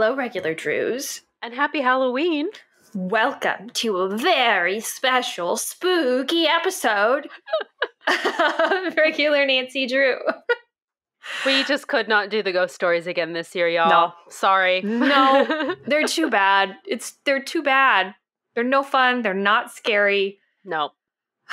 hello, regular Drews. And happy Halloween. Welcome to a very special spooky episode of Regular Nancy Drew. We just could not do the ghost stories again this year, y'all. No. Sorry. No, they're too bad. It's they're too bad. They're no fun. They're not scary. No.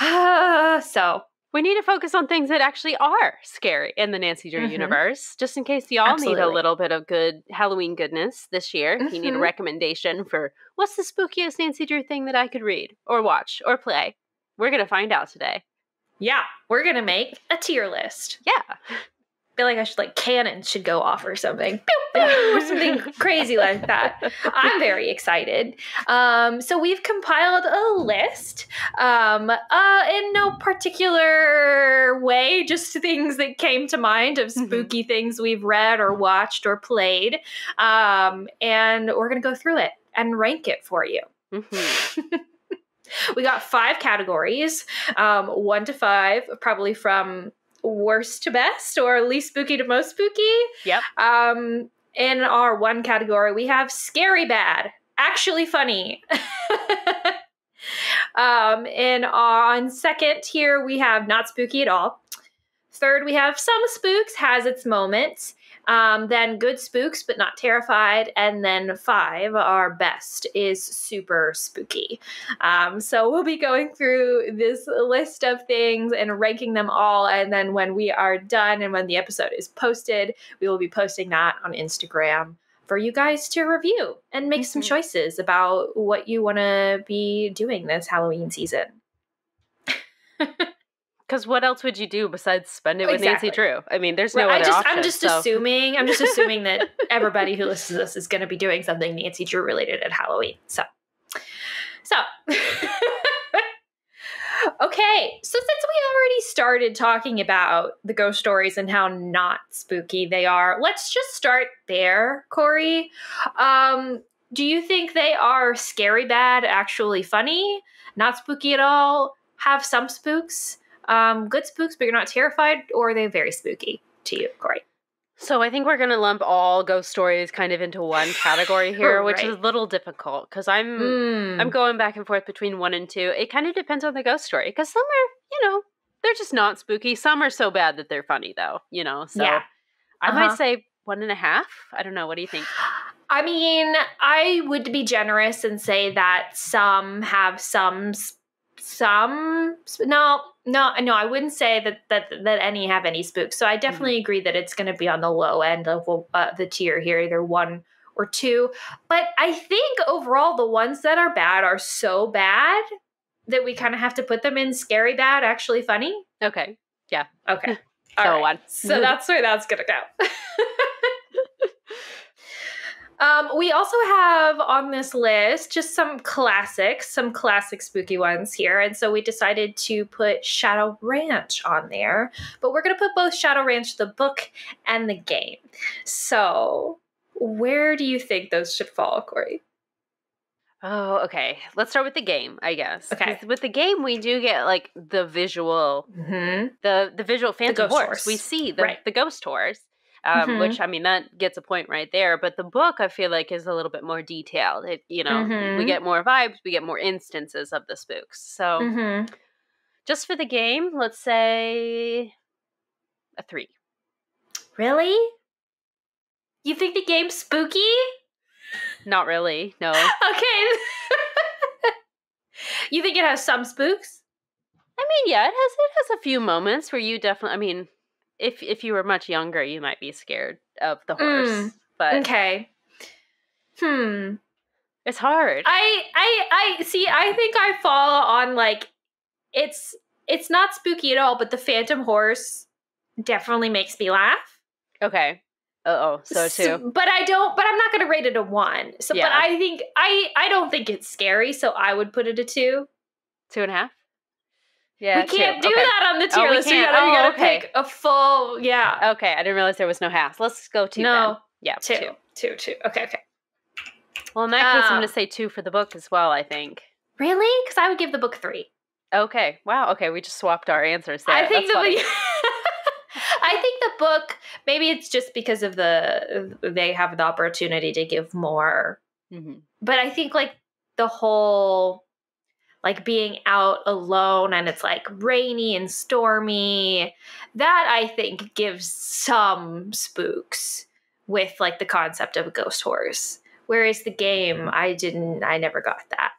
so we need to focus on things that actually are scary in the Nancy Drew mm-hmm. universe, just in case y'all Absolutely. need a little bit of good Halloween goodness this year. Mm-hmm. You need a mm-hmm. recommendation for what's the spookiest Nancy Drew thing that I could read or watch or play. We're going to find out today. Yeah, we're going to make a tier list. Yeah feel like I should like cannons should go off or something, or something crazy like that. I'm very excited. Um, so we've compiled a list, um, uh, in no particular way, just things that came to mind of mm-hmm. spooky mm-hmm. things we've read or watched or played, um, and we're gonna go through it and rank it for you. Mm-hmm. we got five categories, um, one to five, probably from worst to best or least spooky to most spooky. Yep. Um, in our one category, we have scary bad, actually funny. um, in on second here, we have not spooky at all. Third, we have some spooks has its moments. Um, then good spooks, but not terrified. And then five, our best, is super spooky. Um, so we'll be going through this list of things and ranking them all. And then when we are done and when the episode is posted, we will be posting that on Instagram for you guys to review and make mm-hmm. some choices about what you want to be doing this Halloween season. Because what else would you do besides spend it with exactly. Nancy Drew? I mean, there's no right. other I just, option, I'm just so. assuming. I'm just assuming that everybody who listens to this is going to be doing something Nancy Drew related at Halloween. So, so. okay, so since we already started talking about the ghost stories and how not spooky they are, let's just start there, Corey. Um, do you think they are scary bad, actually funny, not spooky at all? Have some spooks? Um, good spooks, but you're not terrified, or are they very spooky to you, Corey? So I think we're going to lump all ghost stories kind of into one category here, right. which is a little difficult because I'm mm. I'm going back and forth between one and two. It kind of depends on the ghost story because some are, you know, they're just not spooky. Some are so bad that they're funny though, you know. So yeah. I uh-huh. might say one and a half. I don't know. What do you think? I mean, I would be generous and say that some have some some no no no i wouldn't say that that that any have any spooks. So i mm-hmm. definitely mm-hmm. agree that it's going to be on the low end of uh, the tier here either one or two. But i think overall the ones that are bad are so bad that we kind of have to put them in scary bad actually funny. Okay. Yeah. Okay. All so right. one so that's where that's gonna go Um, we also have on this list just some classics, some classic spooky ones here. And so we decided to put Shadow Ranch on there. But we're going to put both Shadow Ranch, the book, and the game. So where do you think those should fall, Corey? Oh, okay. Let's start with the game, I guess. Okay. With the game, we do get like the visual, mm-hmm. the the visual Phantom horse. horse. We see the right. the ghost horse, um, mm-hmm. which I mean that gets a point right there. But the book I feel like is a little bit more detailed. It you know mm-hmm. we get more vibes, we get more instances of the spooks. So mm-hmm. just for the game, let's say a three. Really? You think the game's spooky? Not really. No. okay. you think it has some spooks? I mean, yeah, it has. It has a few moments where you definitely. I mean, if if you were much younger, you might be scared of the horse. Mm, but okay. Hmm. It's hard. I I I see I think I fall on like it's it's not spooky at all, but the phantom horse definitely makes me laugh. Okay. Oh, so too. So, but I don't. But I'm not going to rate it a one. So, yeah. but I think I I don't think it's scary. So I would put it a two. Two and a half. Yeah, we can't do okay. that on the tier oh, list. We gotta, oh, gotta okay. pick a full. Yeah. Okay, I didn't realize there was no half. Let's go two. No. Then. Yeah, two. two, two, two. Okay, okay. Well, in that case, I'm gonna uh, say two for the book as well. I think. Really? Because I would give the book three. Okay. Wow. Okay, we just swapped our answers. There. I think That's the I think the book maybe it's just because of the they have the opportunity to give more. Mm-hmm. But I think like the whole like being out alone and it's like rainy and stormy that I think gives some spooks with like the concept of a ghost horse. Whereas the game, I didn't I never got that.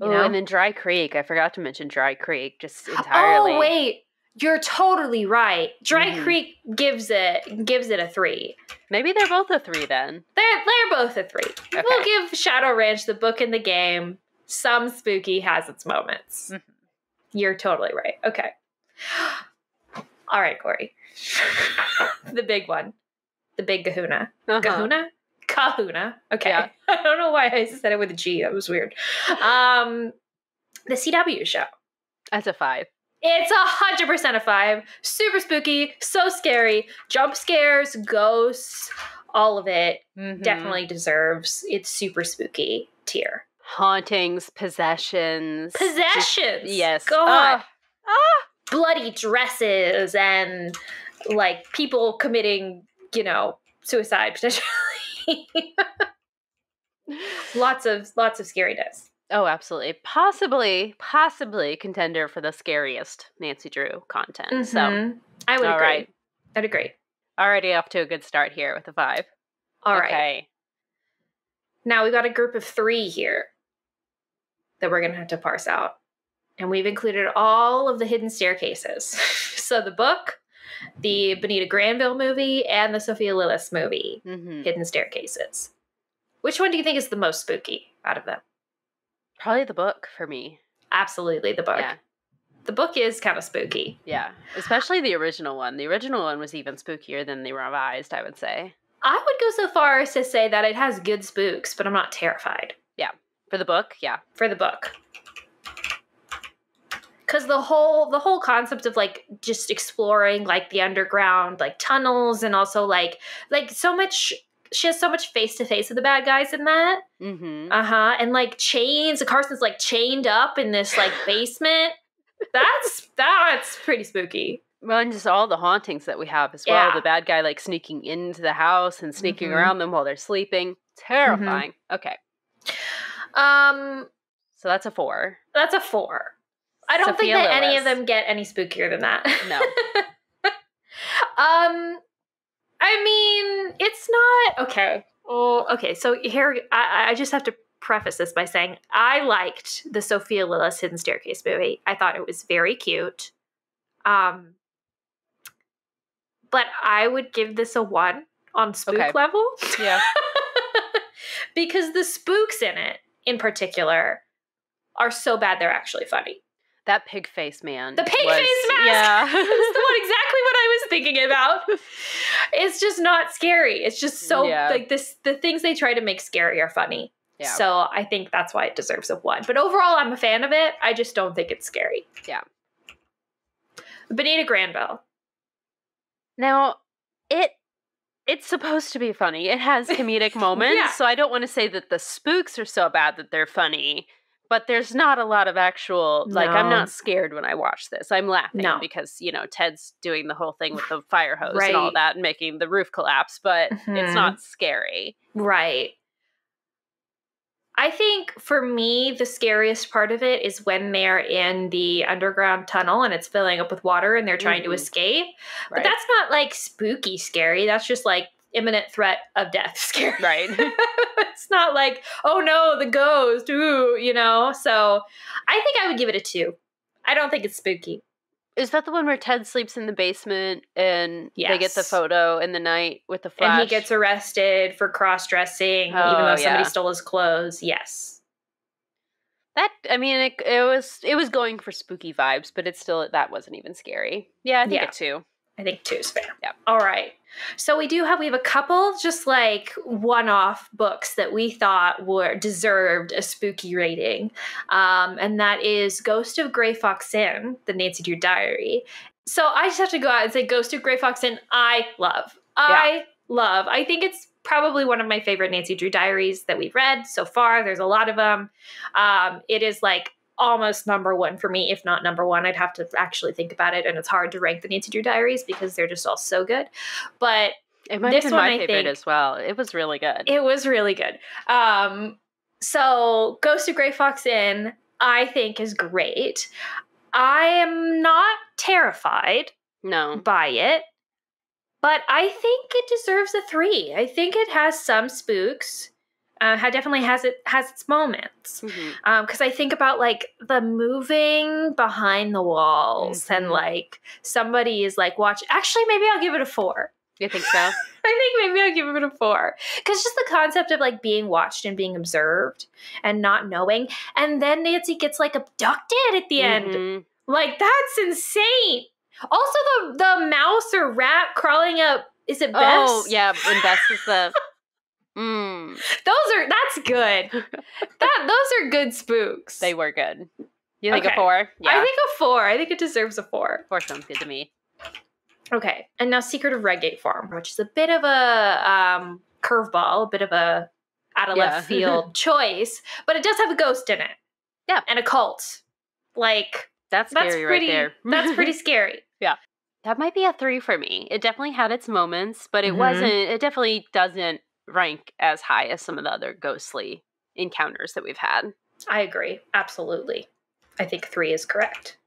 You Oh, and then Dry Creek. I forgot to mention Dry Creek just entirely. Oh wait, you're totally right. Dry mm-hmm. Creek gives it gives it a three. Maybe they're both a three then. They're they're both a three. Okay. We'll give Shadow Ranch the book and the game. Some spooky has its moments. Mm-hmm. You're totally right. Okay. All right, Corey. the big one. The big kahuna. Uh-huh. Kahuna? Kahuna. Okay. Yeah. I don't know why I said it with a G. That was weird. Um, the CW show. That's a five. It's a hundred percent a five. Super spooky, so scary. Jump scares, ghosts, all of it mm-hmm. definitely deserves its super spooky tier. Hauntings, possessions. Possessions. Just, yes. God. Ah. Bloody dresses and like people committing, you know, suicide potentially. lots of lots of scariness. Oh, absolutely. Possibly, possibly contender for the scariest Nancy Drew content. Mm-hmm. So I would agree. Right. I'd agree. Already off to a good start here with a five. All okay. right. Now we've got a group of three here that we're gonna have to parse out. And we've included all of the hidden staircases. so the book, the Bonita Granville movie, and the Sophia Lillis movie, mm-hmm. Hidden Staircases. Which one do you think is the most spooky out of them? Probably the book for me. Absolutely, the book. Yeah. The book is kind of spooky. Yeah, especially the original one. The original one was even spookier than the revised, I would say. I would go so far as to say that it has good spooks, but I'm not terrified. For the book, yeah. For the book because the whole the whole concept of like just exploring like the underground like tunnels and also like like so much she has so much face to face with the bad guys in that mm-hmm. uh-huh and like chains carson's like chained up in this like basement that's that's pretty spooky well, and just all the hauntings that we have as well. Yeah. The bad guy like sneaking into the house and sneaking mm-hmm. around them while they're sleeping. Terrifying. Mm-hmm. Okay. Um. So that's a four. That's a four. I don't Sophia think that Lillis. any of them get any spookier than that. No. um, I mean, it's not okay. Oh, okay. So here, I, I just have to preface this by saying I liked the Sophia Lillis Hidden Staircase movie. I thought it was very cute. Um, but I would give this a one on spook okay. level. Yeah. because the spooks in it, in particular, are so bad they're actually funny. That pig face man. The pig was, face mask. Yeah. That's the one exactly what I was thinking about. It's just not scary. It's just so yeah. like this the things they try to make scary are funny. Yeah. So I think that's why it deserves a one. But overall I'm a fan of it. I just don't think it's scary. Yeah. Bonita Granville. Now, it it's supposed to be funny. It has comedic moments. yeah. So I don't want to say that the spooks are so bad that they're funny but there's not a lot of actual like no. i'm not scared when i watch this i'm laughing no. because you know ted's doing the whole thing with the fire hose right. and all that and making the roof collapse but mm-hmm. it's not scary right i think for me the scariest part of it is when they're in the underground tunnel and it's filling up with water and they're trying mm-hmm. to escape right. but that's not like spooky scary that's just like imminent threat of death scary. Right. it's not like, oh no, the ghost, ooh, you know? So I think I would give it a two. I don't think it's spooky. Is that the one where Ted sleeps in the basement and yes. they get the photo in the night with the flash? And he gets arrested for cross dressing, oh, even though somebody yeah. stole his clothes. Yes. That I mean, it, it was it was going for spooky vibes, but it's still that wasn't even scary. Yeah, I think yeah. it too. I think two is fair. Yeah. All right. So we do have we have a couple just like one-off books that we thought were deserved a spooky rating, um, and that is Ghost of Grey Fox Inn, the Nancy Drew Diary. So I just have to go out and say Ghost of Grey Fox Inn. I love. I yeah. love. I think it's probably one of my favorite Nancy Drew diaries that we've read so far. There's a lot of them. Um, it is like almost number one for me, if not number one. I'd have to actually think about it, and it's hard to rank the Nancy Drew Diaries because they're just all so good. But it might this have been my I favorite think, as well. It was really good. It was really good. Um, so Ghost of Grey Fox Inn, I think, is great. I am not terrified. No. By it. But I think it deserves a three. I think it has some spooks. Uh, definitely has it has its moments because mm-hmm. um, I think about like the moving behind the walls mm-hmm. and like somebody is like watch. Actually, maybe I'll give it a four. You think so? I think maybe I'll give it a four. Because just the concept of like being watched and being observed and not knowing. And then Nancy gets like abducted at the mm-hmm. end. Like, that's insane. Also, the the mouse or rat crawling up. Is it Bess? Oh, yeah. And Bess is the. Mm. Those are that's good. that those are good spooks. They were good. You think okay. a four? Yeah. I think a four. I think it deserves a four. Four sounds good to me. Okay, and now Secret of Redgate Farm, which is a bit of a um, curveball, a bit of a out of yeah. left field choice, but it does have a ghost in it. Yeah, and a cult. Like that's scary that's pretty, right there. that's pretty scary. Yeah. That might be a three for me. It definitely had its moments, but it mm-hmm. wasn't. It definitely doesn't rank as high as some of the other ghostly encounters that we've had. I agree. Absolutely. I think three is correct.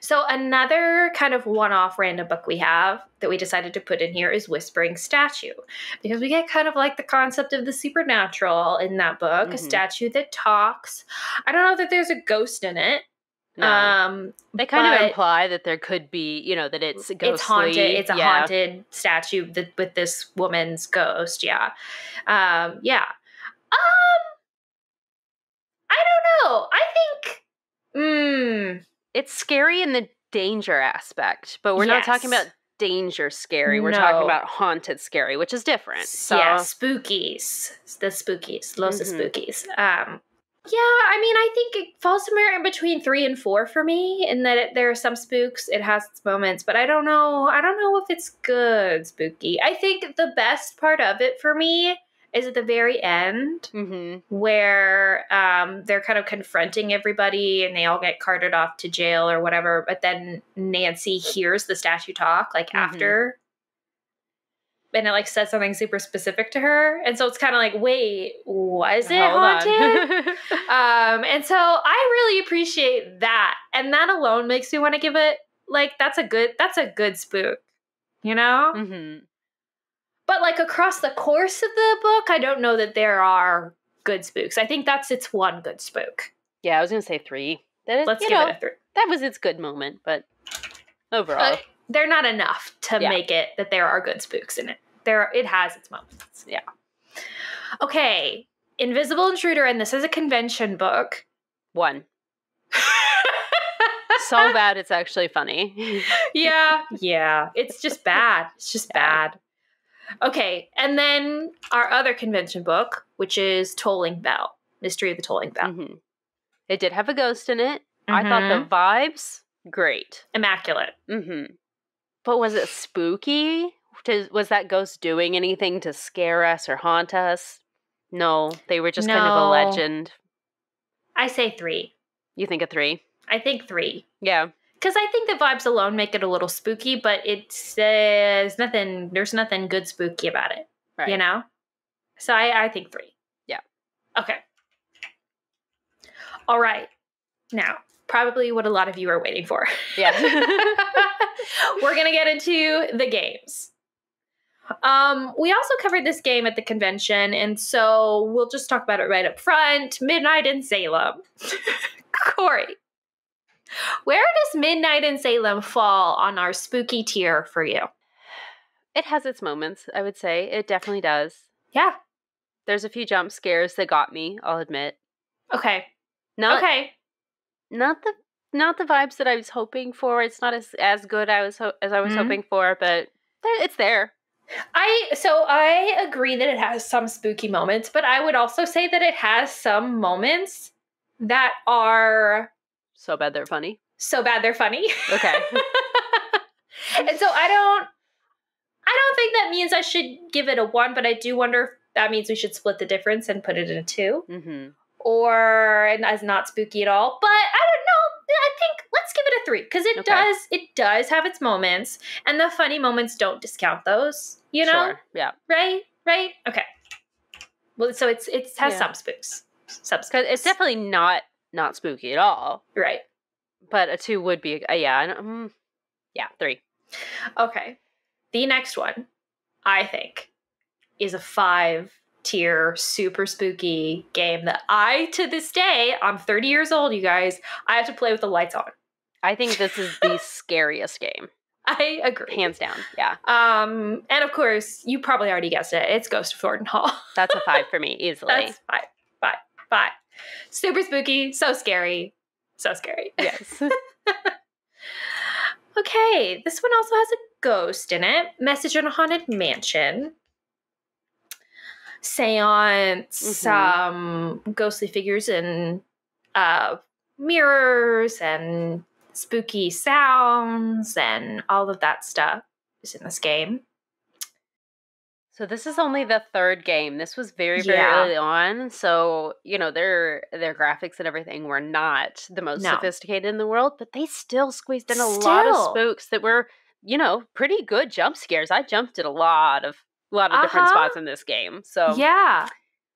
So, another kind of one off random book we have that we decided to put in here is Whispering Statue, because we get kind of like the concept of the supernatural in that book, mm-hmm. a statue that talks. I don't know that there's a ghost in it. No. Um, they kind of imply that there could be, you know, that it's ghostly. It's haunted. It's a yeah. haunted statue that, with this woman's ghost. Yeah, um, yeah. Um, I don't know. I think. Hmm it's scary in the danger aspect, but we're yes. not talking about danger scary. We're no. talking about haunted scary, which is different. So. Yeah, spookies. The spookies. Los mm-hmm. spookies. Um, yeah, I mean, I think it falls somewhere in between three and four for me. In that it, there are some spooks, it has its moments, but I don't know. I don't know if it's good spooky. I think the best part of it for me is at the very end mm-hmm. where um, they're kind of confronting everybody and they all get carted off to jail or whatever. But then Nancy hears the statue talk like mm-hmm. after. And it like said something super specific to her. And so it's kind of like, wait, was it Hold haunted? um, and so I really appreciate that. And that alone makes me want to give it like that's a good that's a good spook. You know? Mm-hmm. But like across the course of the book, I don't know that there are good spooks. I think that's its one good spook. Yeah, I was gonna say three. That is, Let's give know, it a three. That was its good moment, but overall, uh, they're not enough to yeah. make it that there are good spooks in it. There, it has its moments. Yeah. Okay, Invisible Intruder, and this is a convention book. One. so bad it's actually funny. yeah, yeah. It's just bad. It's just bad. Okay, and then our other convention book, which is Tolling Bell, Mystery of the Tolling Bell. Mm-hmm. It did have a ghost in it. Mm-hmm. I thought the mm-hmm. vibes great, immaculate. Mm-hmm. But was it spooky? Was that ghost doing anything to scare us or haunt us? No, they were just no. kind of a legend. I say three. You think a three? I think three. Yeah because I think the vibes alone make it a little spooky, but it says nothing. There's nothing good spooky about it. Right. You know. So I, I think three. Yeah. Okay. All right. Now, probably what a lot of you are waiting for. Yeah. We're gonna get into the games. Um, we also covered this game at the convention, and so we'll just talk about it right up front. Midnight in Salem. Corey, where does Midnight in Salem fall on our spooky tier for you? It has its moments, I would say. It definitely does. Yeah. There's a few jump scares that got me, I'll admit. Okay. Not Okay. Not the not the vibes that I was hoping for. It's not as as good I was ho- as I was mm-hmm. hoping for, but it's there. I so I agree that it has some spooky moments, but I would also say that it has some moments that are so bad they're funny. So bad they're funny. Okay. and so I don't I don't think that means I should give it a 1, but I do wonder if that means we should split the difference and put it in a 2. Mm-hmm. or as not spooky at all. But I don't know. I think give it a three because it okay. does it does have its moments, and the funny moments don't discount those. You know? Sure. Yeah. Right. Right. Okay. Well, so it's it has yeah. some spooks. Some spooks. It's definitely not not spooky at all. Right. But a two would be uh, yeah um, yeah three. Okay. The next one, I think, is a five tier, super spooky game that I, to this day, I'm 30 years old, you guys, I have to play with the lights on. I think this is the scariest game. I agree. Hands down. Yeah. Um, and of course, you probably already guessed it. It's Ghost of Thornton Hall. That's a five for me, easily. That's five. Five. Five. Super spooky, so scary. So scary. Yes. okay. This one also has a ghost in it. Message in a Haunted Mansion seance, mm-hmm. um, ghostly figures and uh, mirrors and spooky sounds and all of that stuff is in this game. So this is only the third game. This was very very yeah. early on, so you know their their graphics and everything were not the most no. sophisticated in the world, but they still squeezed in a still. lot of spooks that were you know pretty good jump scares. I jumped at a lot of a lot of uh-huh. different spots in this game. So yeah,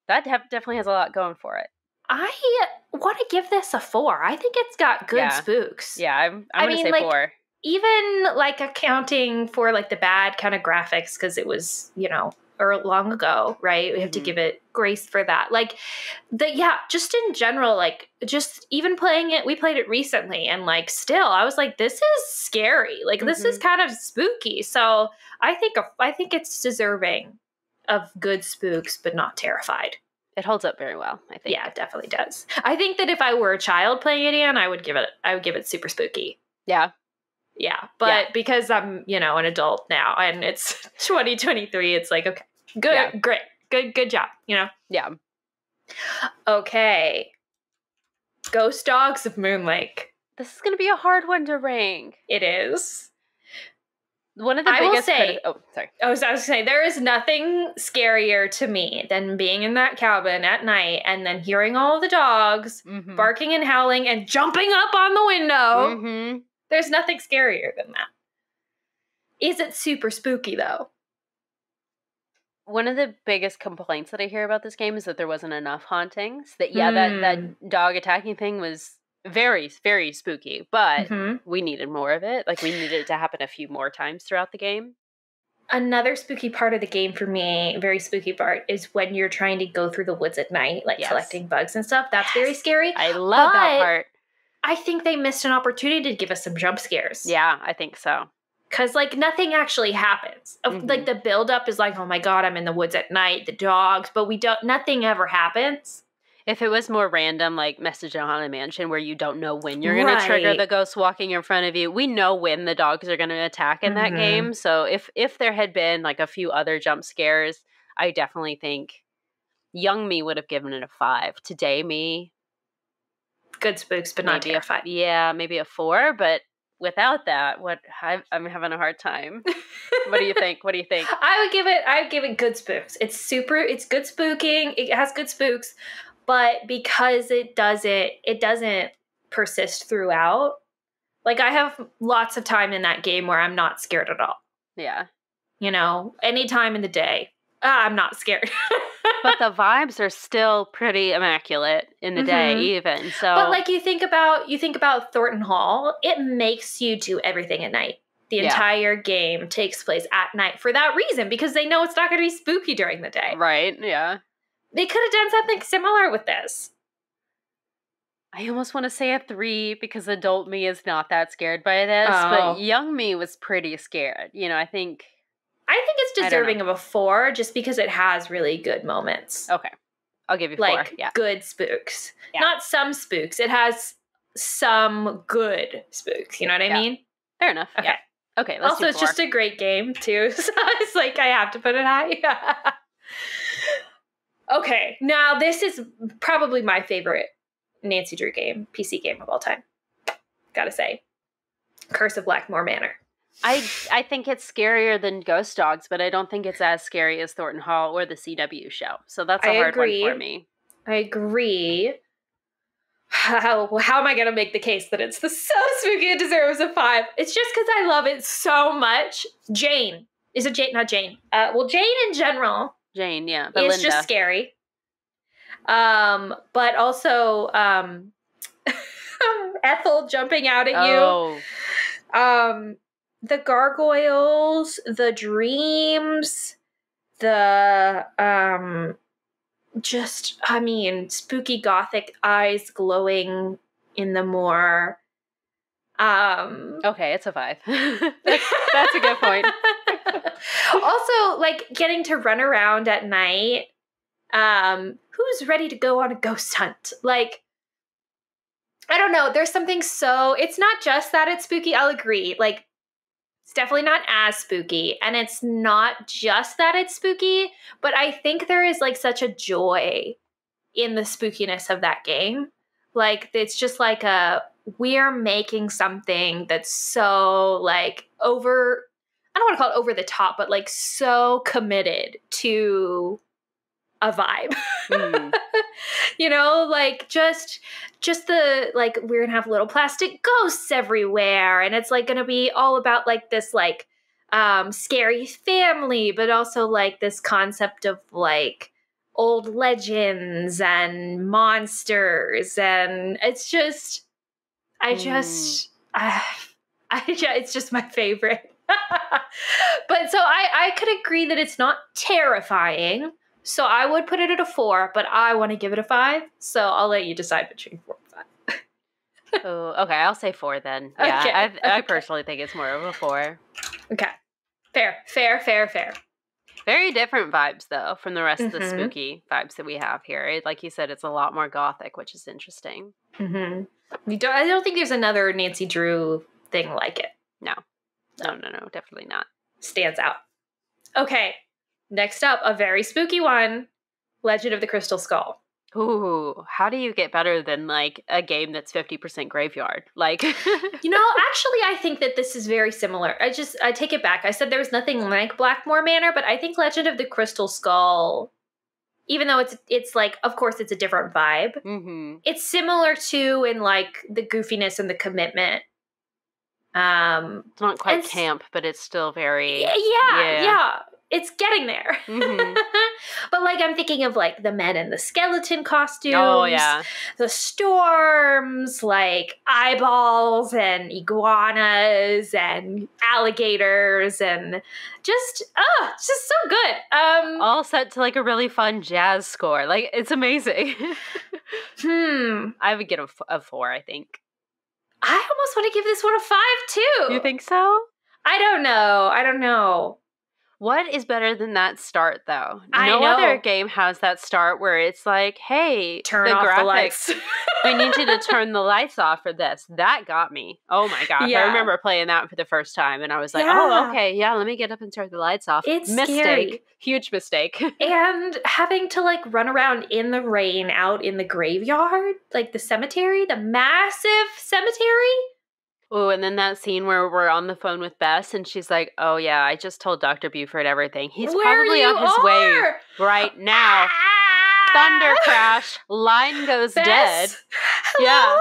that definitely has a lot going for it. I want to give this a four. I think it's got good yeah. spooks. Yeah, I'm. I'm I gonna mean, say like, four. Even like accounting for like the bad kind of graphics because it was you know or long ago, right? We have mm-hmm. to give it grace for that. Like the yeah, just in general, like just even playing it, we played it recently and like still I was like, this is scary. Like mm-hmm. this is mm-hmm. kind of spooky. So I think I think it's deserving of good spooks, but not terrified. It holds up very well, I think. Yeah, it definitely does. I think that if I were a child playing it again, I would give it I would give it super spooky. Yeah. Yeah. But yeah. because I'm, you know, an adult now and it's 2023, it's like, okay, Good, yeah. great, good, good job. You know. Yeah. Okay. Ghost Dogs of Moon Lake. This is going to be a hard one to rank. It is. One of the I biggest. Will say, oh, sorry. I was, I was saying there is nothing scarier to me than being in that cabin at night and then hearing all the dogs mm-hmm. barking and howling and jumping up on the window. Mm-hmm. There's nothing scarier than that. Is it super spooky though? one of the biggest complaints that I hear about this game is that there wasn't enough hauntings. That yeah, mm. that that hmm. dog attacking thing was very very spooky, but mm-hmm. we needed more of it. Like we needed it to happen a few more times throughout the game. Another spooky part of the game for me, very spooky part, is when you're trying to go through the woods at night, like yes. collecting bugs and stuff. That's yes. very scary. I love that part. I think they missed an opportunity to give us some jump scares. Yeah, I think so because like nothing actually happens mm-hmm. like the buildup is like oh my god i'm in the woods at night the dogs but we don't nothing ever happens if it was more random like message on a Haunted mansion where you don't know when you're going right. to trigger the ghost walking in front of you we know when the dogs are going to attack in mm-hmm. that game so if if there had been like a few other jump scares i definitely think young me would have given it a five today me good spooks but not a five yeah maybe a four but without that, what I, am having a hard time. what do you think? What do you think? I would give it. I would give it good spooks. It's super. It's good spooking. It has good spooks, but because it does it, it doesn't persist throughout. Like I have lots of time in that game where I'm not scared at all. Yeah. You know, any time in the day, ah, I'm not scared. but the vibes are still pretty immaculate in the mm-hmm. day even so but like you think about you think about thornton hall it makes you do everything at night the yeah. entire game takes place at night for that reason because they know it's not going to be spooky during the day right yeah they could have done something similar with this I almost want to say a three because adult me is not that scared by this, oh. but young me was pretty scared. You know, I think I think it's deserving of a four just because it has really good moments. Okay. I'll give you like four. Yeah. good spooks. Yeah. Not some spooks. It has some good spooks. You know what I yeah. mean? Fair enough. Okay. Yeah. Okay. also, it's just a great game too. So it's like I have to put it high. okay. Now this is probably my favorite Nancy Drew game, PC game of all time. Gotta say. Curse of Blackmore Manor. I I think it's scarier than Ghost Dogs, but I don't think it's as scary as Thornton Hall or the CW show. So that's a I hard agree. one for me. I agree. How how am I gonna make the case that it's the so spooky it deserves a five? It's just because I love it so much. Jane is it Jane? Not Jane. Uh, well, Jane in general. Jane, yeah, it's just scary. Um, but also um, Ethel jumping out at oh. you. Um, the gargoyles, the dreams, the um just I mean, spooky gothic eyes glowing in the more um Okay, it's a five. that's, that's a good point. also, like getting to run around at night. Um, who's ready to go on a ghost hunt? Like I don't know. There's something so it's not just that it's spooky, I'll agree. Like it's definitely not as spooky. And it's not just that it's spooky, but I think there is like such a joy in the spookiness of that game. Like it's just like a we're making something that's so like over I don't want to call it over the top, but like so committed to a vibe. Mm. you know, like just just the like we're gonna have little plastic ghosts everywhere, and it's like gonna be all about like this like um scary family, but also like this concept of like old legends and monsters, and it's just I just mm. I, I it's just my favorite. but so I I could agree that it's not terrifying so I would put it at a four, but I want to give it a five. So I'll let you decide between four and five. oh, okay. I'll say four then. Yeah, okay. I, okay. I personally think it's more of a four. Okay. Fair, fair, fair, fair. Very different vibes though from the rest mm-hmm. of the mm-hmm. spooky vibes that we have here. Like you said, it's a lot more gothic, which is interesting. Mm-hmm. You don't, I don't think there's another Nancy Drew thing like it. No, no, no, no, definitely not. Stands out. Okay, Next up, a very spooky one Legend of the Crystal Skull. Ooh, how do you get better than like a game that's 50% graveyard? Like You know, actually I think that this is very similar. I just I take it back. I said there was nothing like Blackmore Manor, but I think Legend of the Crystal Skull even though it's it's like of course it's a different vibe. Mm-hmm. It's similar to in like the goofiness and the commitment. Um It's not quite camp, but it's still very Yeah, yeah. yeah it's getting there. Mm-hmm. but like I'm thinking of like the men in the skeleton costumes. Oh yeah. The storms, like eyeballs and iguanas and alligators and just oh, it's just so good. Um all set to like a really fun jazz score. Like it's amazing. hmm. I would get a, a 4, I think. I almost want to give this one a 5 too. You think so? I don't know. I don't know. What is better than that start though? I no know. other game has that start where it's like, hey, turn the off graphics. the lights. we need you to turn the lights off for this. That got me. Oh my gosh. Yeah. I remember playing that for the first time and I was like, oh, yeah. oh, okay, yeah, let me get up and turn the lights off. It's mistake. Scary. Huge mistake. and having to like run around in the rain out in the graveyard, like the cemetery, the massive cemetery Oh, and then that scene where we're on the phone with Bess and she's like, "Oh yeah, I just told Dr. Buford everything. He's where probably on his are? way right now." Ah! Thunder crash, line goes Bess? dead. Hello? Yeah.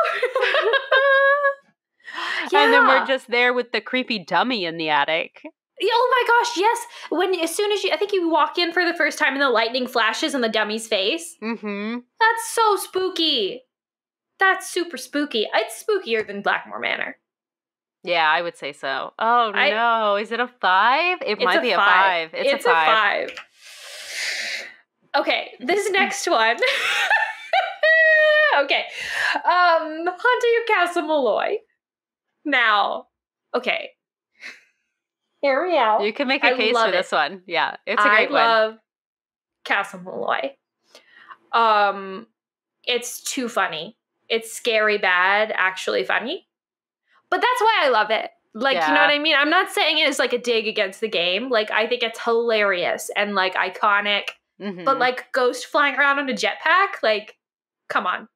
yeah. And then we're just there with the creepy dummy in the attic. Oh my gosh, yes. When as soon as you I think you walk in for the first time and the lightning flashes on the dummy's face. Mhm. That's so spooky. That's super spooky. It's spookier than Blackmore Manor. Yeah, I would say so. Oh I, no, is it a five? It might a be a five. It's, it's a, five. a five. Okay, this next one. okay, um, Haunting of Castle Malloy. Now, okay, hear me out. You can make a I case for it. this one. Yeah, it's a great I one. I love Castle Malloy. Um, it's too funny. It's scary bad, actually funny. But that's why I love it. Like, yeah. you know what I mean? I'm not saying it is like a dig against the game. Like, I think it's hilarious and like iconic. Mm-hmm. But like Ghost flying around on a jetpack, like, come on.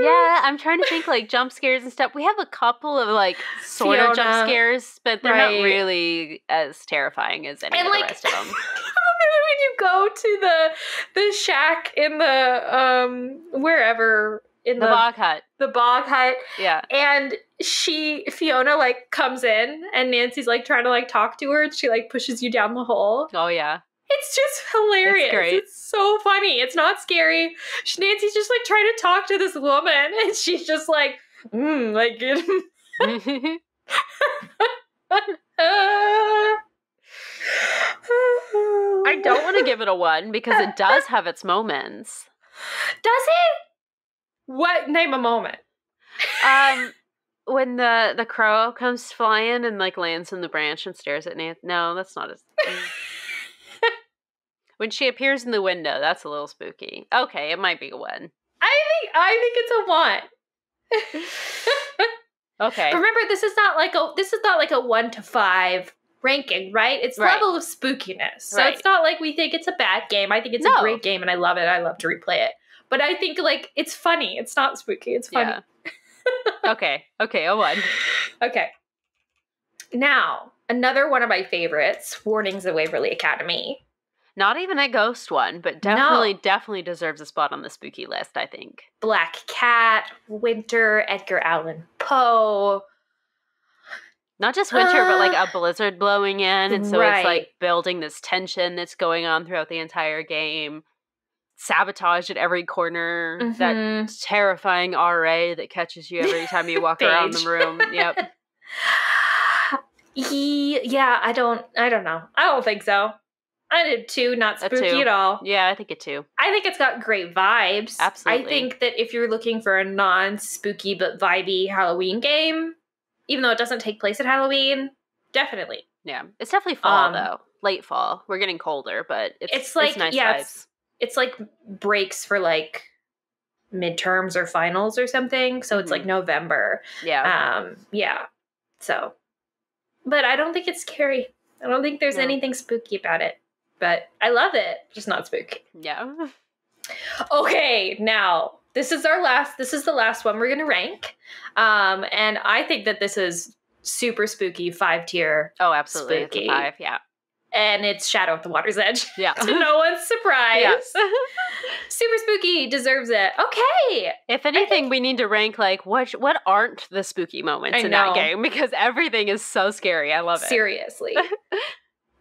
yeah, I'm trying to think like jump scares and stuff. We have a couple of like sort Fiona, of jump scares, but they're right. not really as terrifying as any and, of the like, rest of them. when you go to the the shack in the um wherever in the, the, bog hut. The bog hut. Yeah. And she Fiona like comes in and Nancy's like trying to like talk to her and she like pushes you down the hole. Oh yeah. It's just hilarious. It's, it's so funny. It's not scary. Nancy's just like trying to talk to this woman and she's just like, mm, like I don't want to give it a one because it does have its moments. Does it? What name a moment? Um, when the the crow comes flying and like lands in the branch and stares at Nancy. No, that's not as. when she appears in the window, that's a little spooky. Okay, it might be a one. I think I think it's a one. okay. Remember, this is not like a this is not like a one to five ranking, right? It's right. level of spookiness. So right. it's not like we think it's a bad game. I think it's no. a great game and I love it. I love to replay it. But I think like it's funny. It's not spooky. It's funny. Yeah. okay. Okay, a one. Okay. Now, another one of my favorites, Warnings at Waverly Academy. Not even a ghost one, but definitely, no. definitely deserves a spot on the spooky list, I think. Black Cat, Winter, Edgar Allan Poe, not just winter, uh, but like a blizzard blowing in. And so right. it's like building this tension that's going on throughout the entire game. Sabotage at every corner. Mm-hmm. That terrifying RA that catches you every time you walk around the room. Yep. yeah, I don't I don't know. I don't think so. I did too, not spooky two. at all. Yeah, I think it too. I think it's got great vibes. Absolutely. I think that if you're looking for a non spooky but vibey Halloween game, even though it doesn't take place at Halloween, definitely. Yeah, it's definitely fall um, though, late fall. We're getting colder, but it's, it's like it's nice yeah, it's, it's, like breaks for like midterms or finals or something. So it's mm-hmm. like November. Yeah. Um. Yeah. So, but I don't think it's scary. I don't think there's anything spooky about it. But I love it. Just not spooky. Yeah. okay, now this is our last this is the last one we're going to rank um and i think that this is super spooky five tier oh absolutely. Spooky. five yeah. And it's shadow at the water's edge. Yeah. To no one's surprise yes. super spooky deserves it. Okay. If anything think, we need to rank like what what aren't the spooky moments I in know. that game? Because everything is so scary. I love it. Seriously.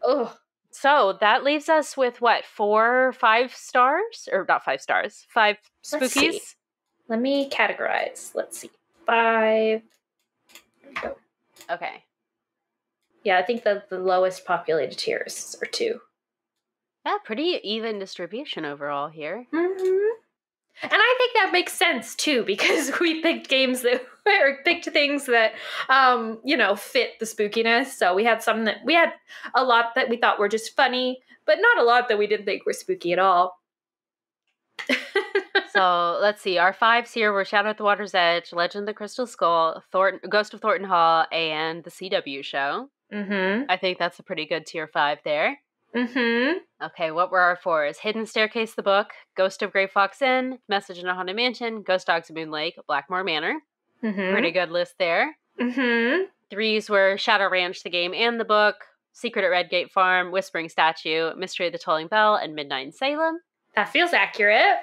Oh so that leaves us with what four, five stars, or not five stars, five spookies. Let me categorize. Let's see, five. Okay. Yeah, I think the the lowest populated tiers are two. Yeah, pretty even distribution overall here. Mm-hmm. And I think that makes sense too because we picked games that or picked things that um, you know, fit the spookiness. So we had some that we had a lot that we thought were just funny, but not a lot that we didn't think were spooky at all. So let's see. Our fives here were Shadow at the Water's Edge, Legend of the Crystal Skull, Thornton, Ghost of Thornton Hall, and the CW show. Mm-hmm. I think that's a pretty good tier five there. Mm-hmm. Okay, what were our fours? Hidden Staircase, the book, Ghost of Grey Fox Inn, Message in a Haunted Mansion, Ghost Dogs of Moon Lake, Blackmore Manor. Mm-hmm. Pretty good list there. Mm-hmm. Threes were Shadow Ranch, the game and the book, Secret at Redgate Farm, Whispering Statue, Mystery of the Tolling Bell, and Midnight in Salem. That feels accurate.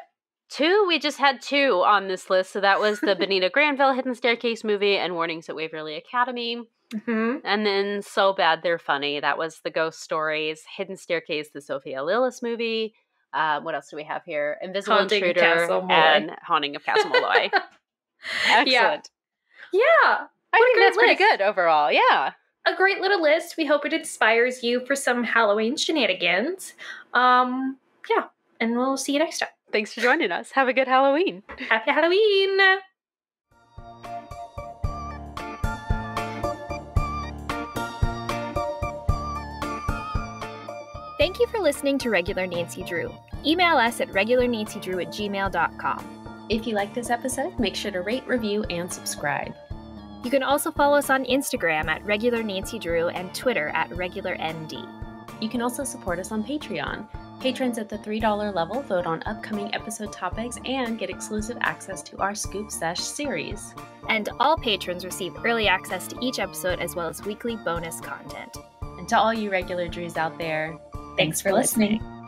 Two, we just had two on this list. So that was the Bonita Granville Hidden Staircase movie and Warnings at Waverly Academy. Mm-hmm. And then So Bad They're Funny. That was the Ghost Stories, Hidden Staircase, the Sophia Lillis movie. Uh, what else do we have here? Invisible Haunting Intruder and Haunting of Castle Malloy. Excellent. Yeah. yeah. I think that's list. pretty good overall. Yeah. A great little list. We hope it inspires you for some Halloween shenanigans. Um, yeah. And we'll see you next time. Thanks for joining us. Have a good Halloween. Happy Halloween. Thank you for listening to Regular Nancy Drew. Email us at regularnancydrew at gmail.com. If you like this episode, make sure to rate, review, and subscribe. You can also follow us on Instagram at Regular Nancy Drew and Twitter at Regular ND. You can also support us on Patreon. Patrons at the $3 level vote on upcoming episode topics and get exclusive access to our Scoop Sesh series. And all patrons receive early access to each episode as well as weekly bonus content. And to all you regular Drews out there, thanks, thanks for listening. listening.